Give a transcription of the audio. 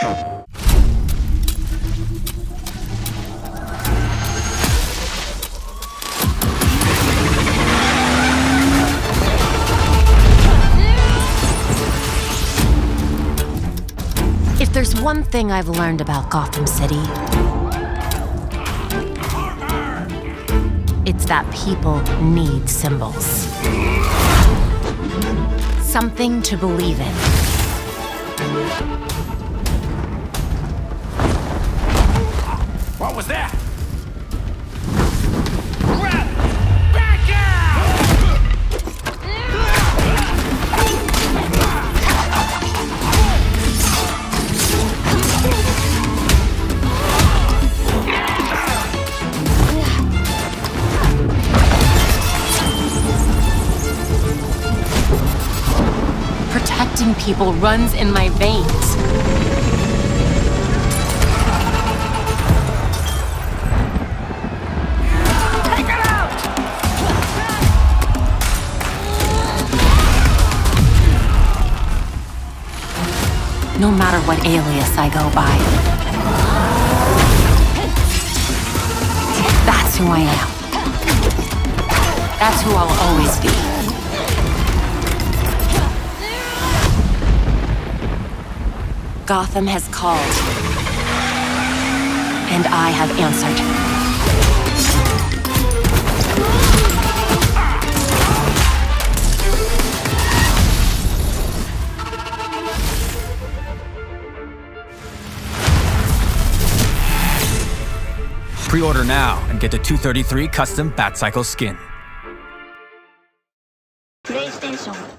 If there's one thing I've learned about Gotham City, it's that people need symbols. Something to believe in. Was that? People runs in my veins. No matter what alias I go by. That's who I am. That's who I'll always be. Gotham has called. And I have answered. Pre-order now and get the 233 Kustom Batcycle skin. PlayStation